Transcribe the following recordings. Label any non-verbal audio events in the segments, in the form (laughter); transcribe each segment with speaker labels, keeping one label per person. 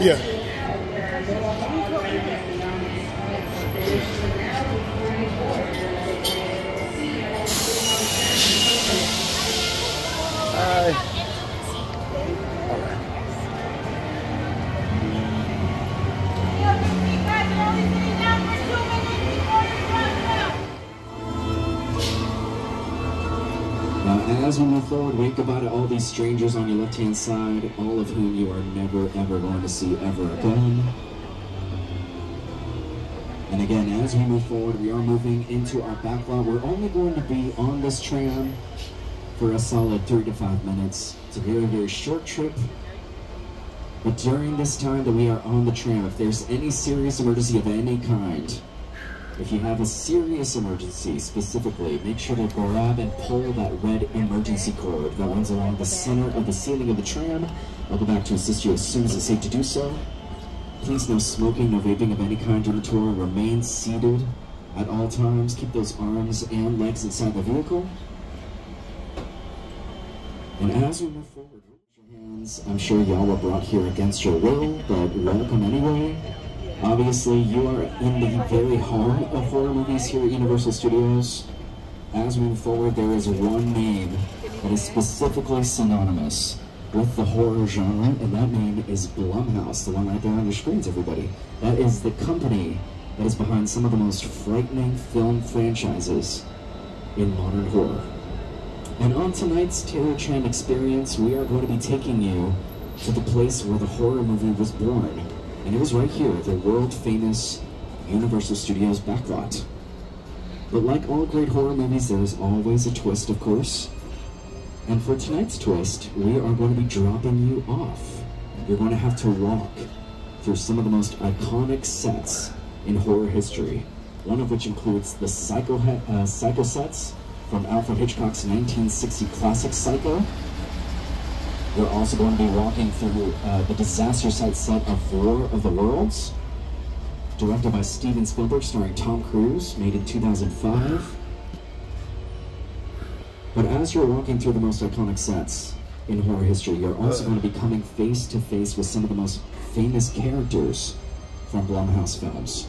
Speaker 1: Yeah.
Speaker 2: As we move forward, wink to all these strangers on your left-hand side, all of whom you are never, ever going to see ever again. And again, as we move forward, we are moving into our back lot. We're only going to be on this tram for a solid three to five minutes. It's a very, very short trip. But during this time that we are on the tram, if there's any serious emergency of any kind, if you have a serious emergency specifically, make sure to grab and pull that red emergency cord that runs along the center of the ceiling of the tram. I'll go back to assist you as soon as it's safe to do so. Please no smoking, no vaping of any kind during the tour. Remain seated at all times. Keep those arms and legs inside the vehicle. And as we move forward, raise your hands. I'm sure y'all were brought here against your will, but welcome anyway. Obviously, you are in the very heart of horror movies here at Universal Studios. As we move forward, there is one name that is specifically synonymous with the horror genre, and that name is Blumhouse, the one right there on your screens, everybody. That is the company that is behind some of the most frightening film franchises in modern horror. And on tonight's Terror Tram experience, we are going to be taking you to the place where the horror movie was born. And it was right here, the world famous Universal Studios backlot. But like all great horror movies, there is always a twist, of course. And for tonight's twist, we are going to be dropping you off. You're going to have to walk through some of the most iconic sets in horror history. One of which includes the Psycho, uh, Psycho sets from Alfred Hitchcock's 1960 classic Psycho. You're also going to be walking through uh, the disaster site set of War of the Worlds, directed by Steven Spielberg, starring Tom Cruise, made in 2005. But as you're walking through the most iconic sets in horror history, you're also going to be coming face to face with some of the most famous characters from Blumhouse films.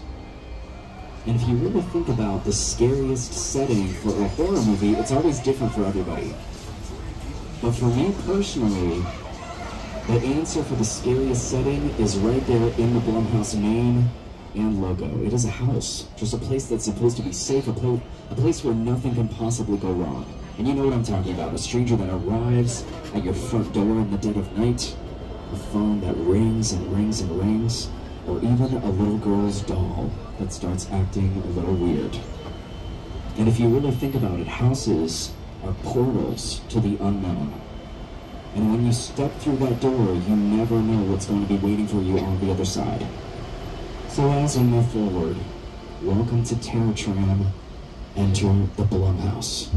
Speaker 2: And if you really think about the scariest setting for a horror movie, it's always different for everybody. But for me personally, the answer for the scariest setting is right there in the Blumhouse name and logo. It is a house, just a place that's supposed to be safe, a, pla a place where nothing can possibly go wrong. And you know what I'm talking about, a stranger that arrives at your front door in the dead of night, a phone that rings and rings and rings, or even a little girl's doll that starts acting a little weird. And if you really think about it, houses are portals to the unknown. And when you step through that door, you never know what's going to be waiting for you on the other side. So as we move forward, welcome to Terror Tram. Enter the Blumhouse.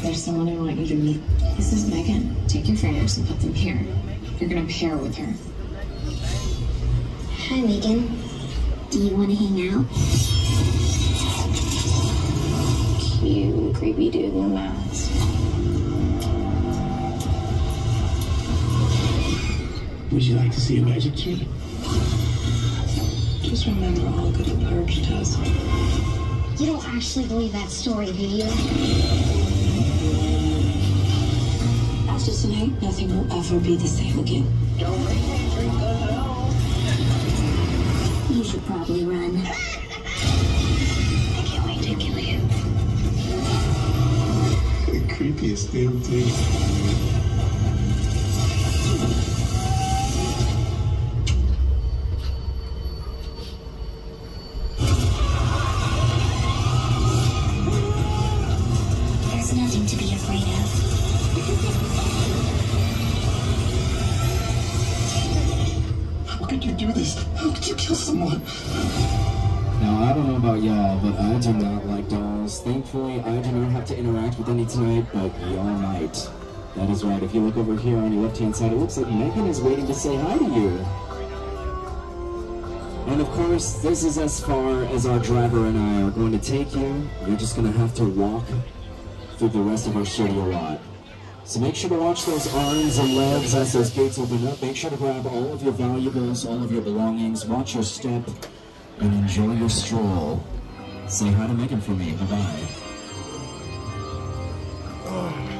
Speaker 3: There's someone I want you to meet. This is Megan. Take your fingers and put them here. You're gonna pair with her.
Speaker 4: Hi, Megan. Do you want to hang out?
Speaker 3: Cute, creepy dude in the mask.
Speaker 5: Would you like to see a magic trick?
Speaker 3: Just remember all good the purge does.
Speaker 4: You don't actually believe that story, do you?
Speaker 3: After tonight, nothing will ever be the same again.
Speaker 4: You should probably run. (laughs) I can't wait to kill you.
Speaker 5: The creepiest damn thing. Could you do this? How could you kill someone?
Speaker 2: Now, I don't know about y'all, but I do not like dolls. Thankfully, I do not have to interact with any tonight, but y'all might. That is right. If you look over here on your left-hand side, it looks like Megan is waiting to say hi to you. And of course, this is as far as our driver and I are going to take you. You're just going to have to walk through the rest of our studio lot. So make sure to watch those arms and legs as those gates open up. Make sure to grab all of your valuables, all of your belongings. Watch your step and enjoy your stroll. Say hi to Megan for me. Bye-bye.
Speaker 4: Oh,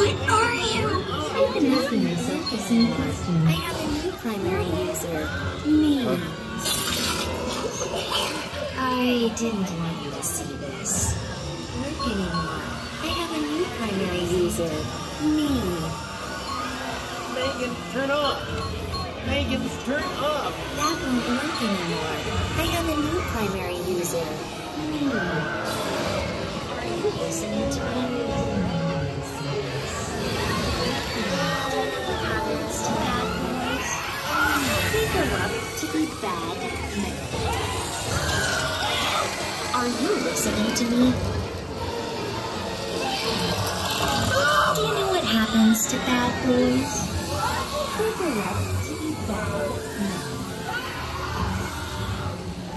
Speaker 3: What are you? I've been asking myself the same question.
Speaker 4: I have a new primary user.
Speaker 3: Me. I didn't want you to see this.
Speaker 4: Work anymore. I have a new primary user. Me.
Speaker 1: Megan, turn off! Megan, turn off!
Speaker 4: That won't work anymore. I have a new primary user. Me. Are you listening Do you know what happens to bad boys?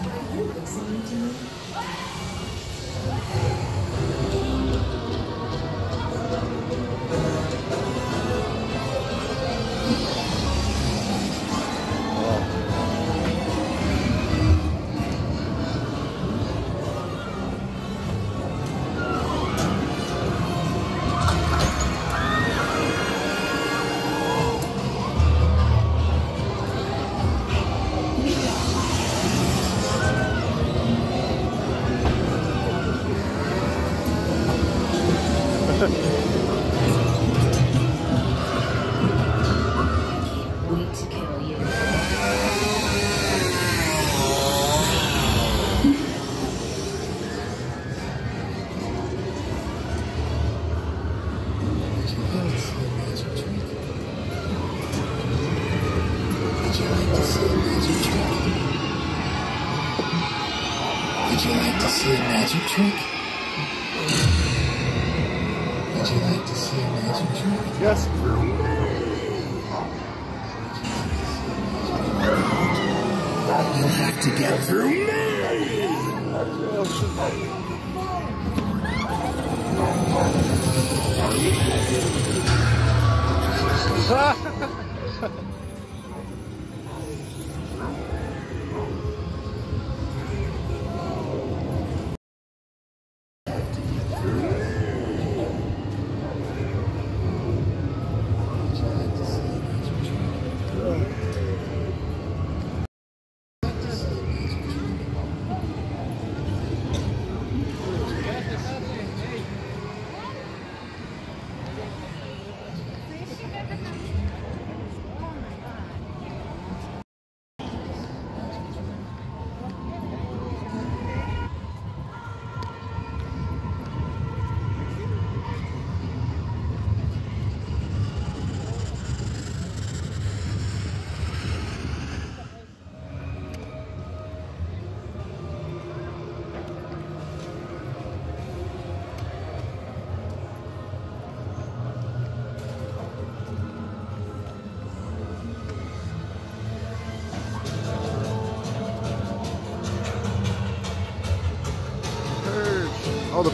Speaker 4: Are you listening to me?
Speaker 5: Would you like to see a magic trick? Would you like to see a magic trick?
Speaker 1: Yes.
Speaker 5: You'll have to get through me! Would (laughs)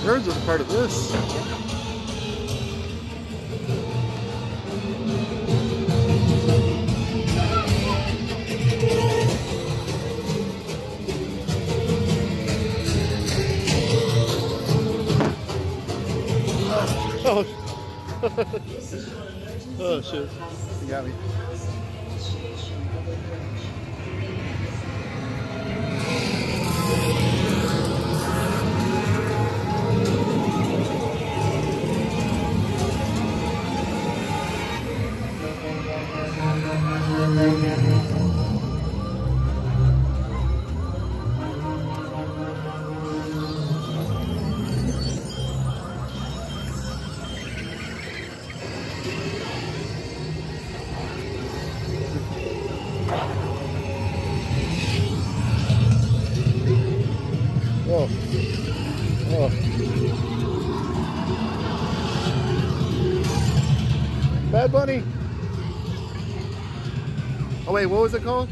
Speaker 6: birds are part of this. (laughs) Oh, (laughs) oh shit. You got me. Bad Bunny. Oh wait, what was it called?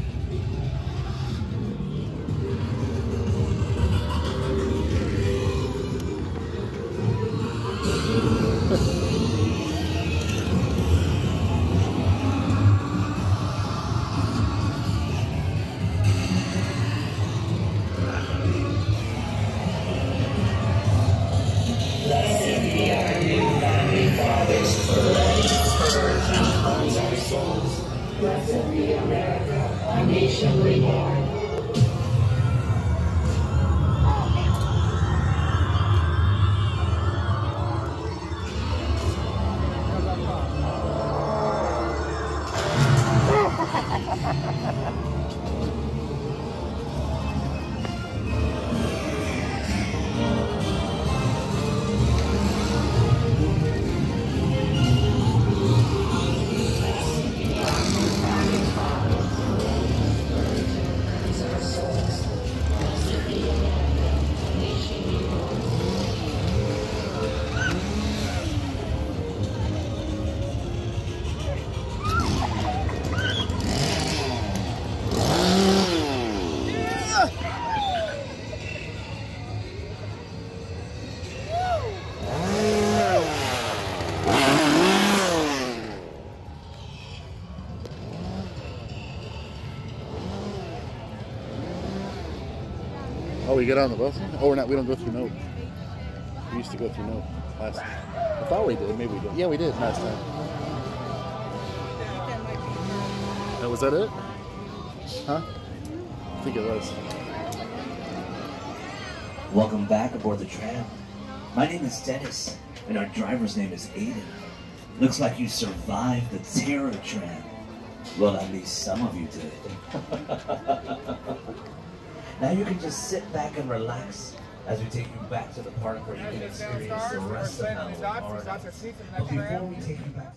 Speaker 6: Oh, we get on the bus? Oh, we're not. We don't go through Note. We used to go through Note last time. I thought we did. Maybe we did. Yeah, we did last time. Oh, was that it? Huh? I think it was.
Speaker 7: Welcome back aboard the tram. My name is Dennis, and our driver's name is Aiden. Looks like you survived the terror tram. Well, at least some of you did. (laughs) now you can just sit back and relax as we take you back to the park where you can experience the rest of Halloween. But before we take you back